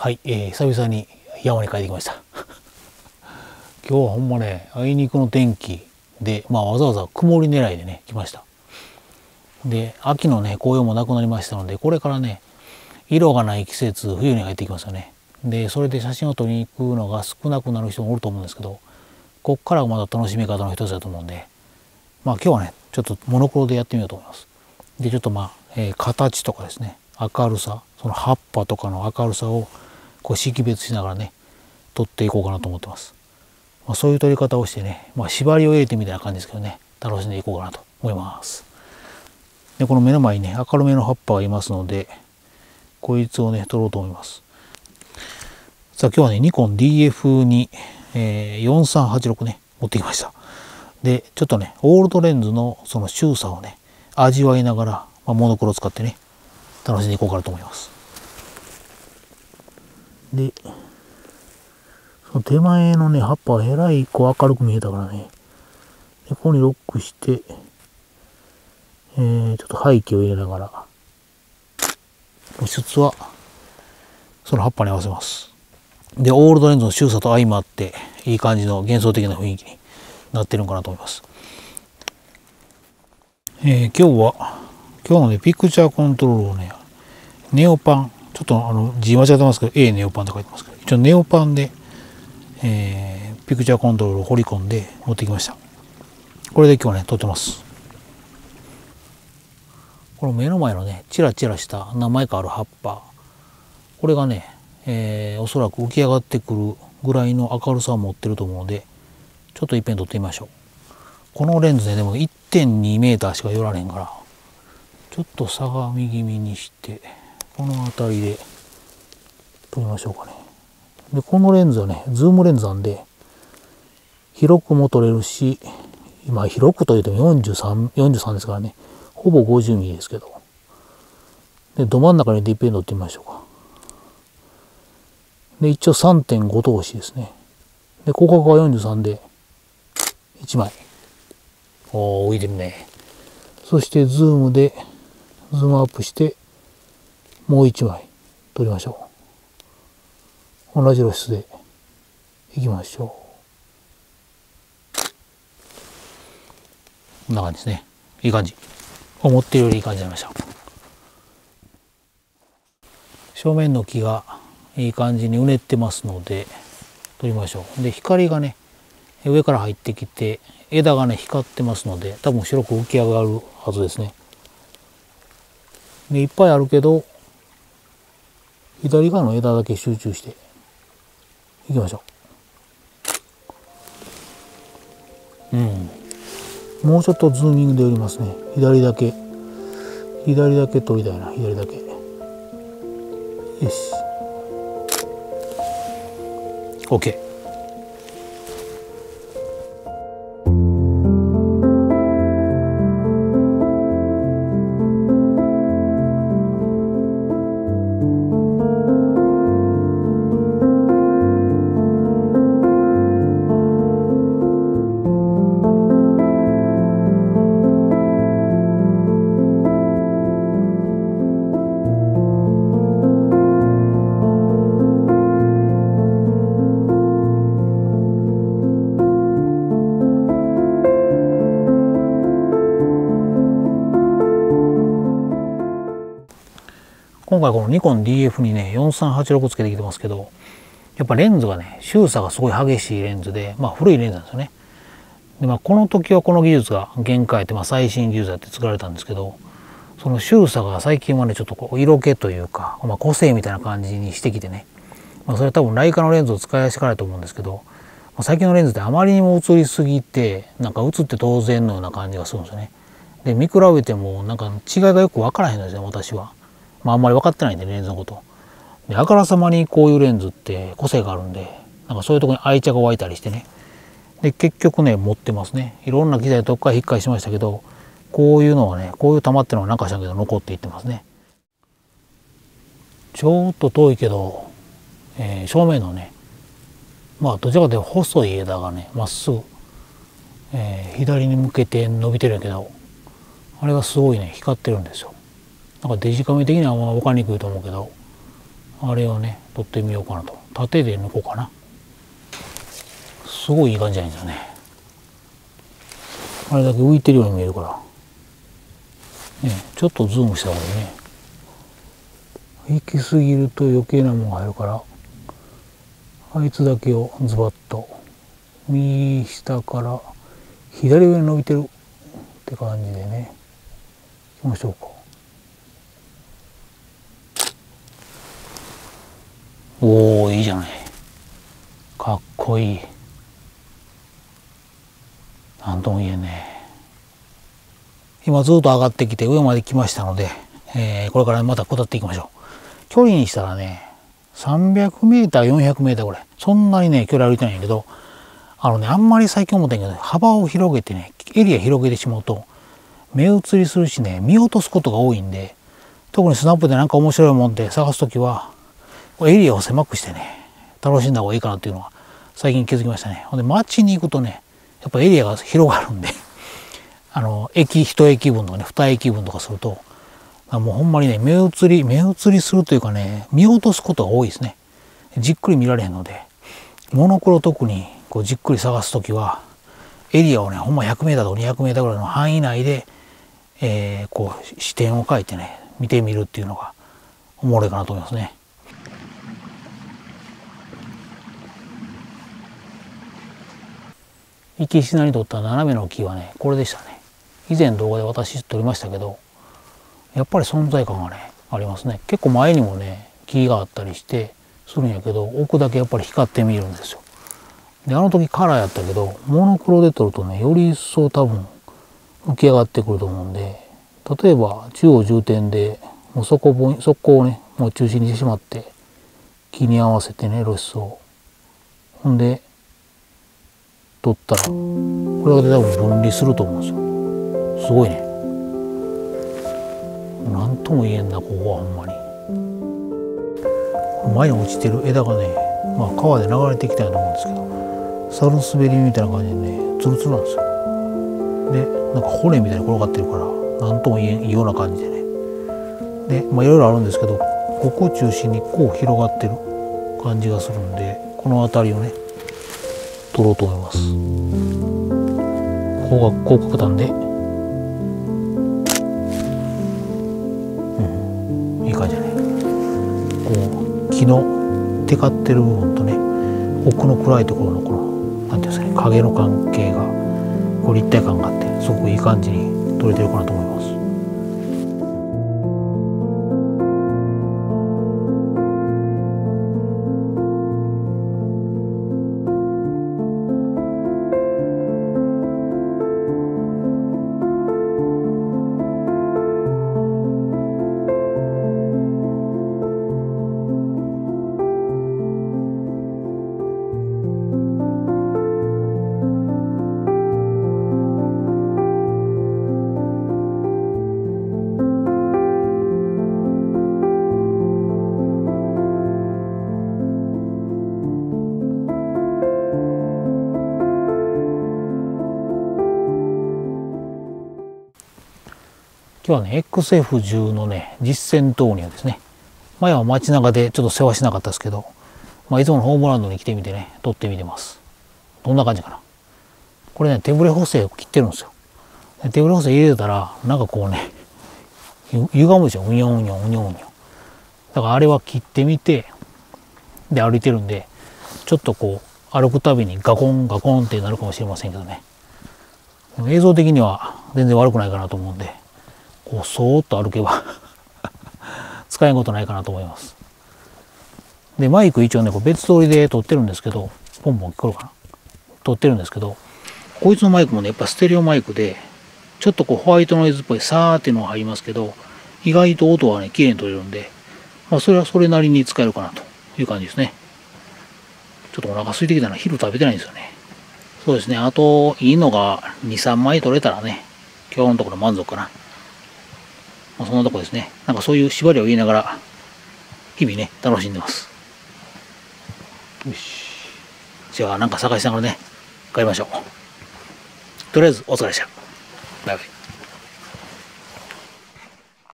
はい、えー、久々に山に帰ってきました。今日はほんまねあいにくの天気で、まあ、わざわざ曇り狙いでね来ました。で秋のね紅葉もなくなりましたのでこれからね色がない季節冬に入っていきますよね。でそれで写真を撮りに行くのが少なくなる人もおると思うんですけどこっからがまだ楽しみ方の一つだと思うんでまあ今日はねちょっとモノクロでやってみようと思います。でちょっとまあ、えー、形とかですね明るさその葉っぱとかの明るさをこう識別しながらね撮っていこうかなと思ってます、まあ、そういう撮り方をしてね、まあ、縛りを入れてみたいな感じですけどね楽しんでいこうかなと思います。でこの目の前にね明るめの葉っぱがいますのでこいつをね撮ろうと思います。さあ今日はねニコン DF えー、4386ね持ってきました。でちょっとねオールドレンズのその周さをね味わいながら、まあ、モノクロ使ってね楽しんでいこうかなと思います。でその手前のね葉っぱはえらいこう明るく見えたからね。でここにロックしてえー、ちょっと背景を入れながら露出はその葉っぱに合わせます。でオールドレンズの周さと相まっていい感じの幻想的な雰囲気になってるのかなと思います、えー、今日は今日のねピクチャーコントロールをねネオパンちょっとあの字間違ってますけど A ネオパンって書いてますけど一応ネオパンで、えー、ピクチャーコントロールを掘り込んで持ってきました。これで今日はね撮ってます。この目の前のねチラチラした名前がある葉っぱ。これがねえー、おそらく浮き上がってくるぐらいの明るさを持ってると思うのでちょっと一遍撮ってみましょう。このレンズででも 1.2m しか寄られへんからちょっと下がり気味にして。この辺りで撮りましょうかねでこのレンズはねズームレンズなんで広くも撮れるし今広くといっても43 43ですからねほぼ 50mm ですけどでど真ん中でピント取ってみましょうかで、一応3.5通しですね。で、広角は43で、1枚。おー、浮いてるね。そして、ズームで、ズームアップして、もう1枚撮りましょう。同じ露出でいきましょう。こんな感じですね。いい感じ。思ってるよりいい感じになりました。正面の木がいい感じにうねってますので取りましょうで光がね上から入ってきて枝がね光ってますので多分白く浮き上がるはずですねでいっぱいあるけど左側の枝だけ集中して。いきましょう。うん。もうちょっとズーミングで寄りますね。左だけ。左だけ取りたいな。左だけ。よし。OK 今回このニコン DF にね4386つけてきてますけどやっぱレンズがね周差がすごい激しいレンズでまあ古いレンズなんですよねでまあこの時はこの技術が限界って、まあ、最新技術だって作られたんですけどその周差が最近はねちょっとこう色気というか、まあ、個性みたいな感じにしてきてね、まあ、それは多分ライカのレンズを使いやすからと思うんですけど、まあ、最近のレンズってあまりにも映りすぎてなんか映って当然のような感じがするんですよねで見比べてもなんか違いがよく分からへんのですね私は。まあ、あんまり分かってないんで、レンズのこと。で、あからさまにこういうレンズって個性があるんで、なんかそういうとこに愛着が湧いたりしてね。で、結局ね、持ってますね。いろんな機材とか引っかしましたけど、こういうのはね、こういう玉ってのはなんかしたけど残っていってますね。ちょっと遠いけど、えー、正面のね、まあどちらかというと細い枝がね、まっすぐ、えー、左に向けて伸びてるんやけど、あれがすごいね、光ってるんですよ。なんかデジカメ的にはあ分かりにくいと思うけどあれをね取ってみようかなと。縦で抜こうかな。すごいいい感じじゃないですよね。あれだけ浮いてるように見えるから。ねちょっとズームした方がいいね。行き過ぎると余計なものが入るからあいつだけをズバッと。右下から左上に伸びてるって感じでね。いきましょうか。おおいいじゃない。かっこいい。なんとも言えねえ。今ずっと上がってきて上まで来ましたので、えー、これからまた下っていきましょう。距離にしたらね 300m400m ぐらい。そんなにね距離歩いてないんやけどあのねあんまり最近思ったんやけど幅を広げてねエリア広げてしまうと目移りするしね見落とすことが多いんで特にスナップでなんか面白いもんで探す時はエリアを狭くしてね楽しんだ方がいいかなっていうのは最近気づきましたねほんで街に行くとねやっぱエリアが広がるんで あの駅一駅分とかね二駅分とかするともうほんまにね目移り目移りするというかね見落とすことが多いですねじっくり見られへんのでモノクロ特にこうじっくり探す時はエリアをねほんま 100m とか 200m ぐらいの範囲内で、えー、こう視点を変えてね見てみるっていうのがおもろいかなと思いますね。生きしなにとった斜めの木はねこれでしたね。以前動画で私撮りましたけどやっぱり存在感がねありますね。結構前にもね木があったりしてするんやけど奥だけやっぱり光って見えるんですよ。であの時カラーやったけどモノクロで撮るとねより一層多分浮き上がってくると思うんで例えば中央重点でもうそこをねもう中心にしてしまって木に合わせてね露出を。ほんで取ったらこれが多分分離すると思うんですよ。すごいね。何とも言えんなここはほんまに。前に落ちてる枝がね、まあ、川で流れてきたいと思うんですけどサルスベリみたいな感じでねツルツルなんですよ。でなんか骨みたいに転がってるから何とも言えんような感じでね。でまあいろいろあるんですけどここを中心にこう広がってる感じがするんでこの辺りをね取ろうと思います。広角広角弾で、うん、いい感じだね。こう木のテカってる部分とね奥の暗いところのこの何ていうんですかね影の関係がこう立体感があってすごくいい感じに撮れてるかなと思います。今日はね XF10 のね実践投入ですね。前は街中でちょっと世話しなかったですけど、まあ、いつものホームランドに来てみてね撮ってみてます。どんな感じかな。これね手ぶれ補正を切ってるんですよ。手ぶれ補正入れてたらなんかこうね歪むでしょ。うにょうにょうにょうにょだからあれは切ってみてで歩いてるんでちょっとこう歩くたびにガコンガコンってなるかもしれませんけどね。映像的には全然悪くないかなと思うんでこうそーっと歩けば 使えんことないかなと思います。で、マイク一応ね、こう別通りで撮ってるんですけど、ポンポン聞こえるかな撮ってるんですけど、こいつのマイクもね、やっぱステレオマイクで、ちょっとこうホワイトノイズっぽいサーっていうのが入りますけど、意外と音はね、綺麗に撮れるんで、まあそれはそれなりに使えるかなという感じですね。ちょっとお腹空いてきたな。昼食べてないんですよね。そうですね。あと、いいのが2、3枚取れたらね、今日のところ満足かな。まあ、そんなとこですね。なんかそういう縛りを言いながら、日々ね、楽しんでます。よし。じゃあ、なんか探しながらね、帰りましょう。とりあえず、お疲れでした。バイバイ。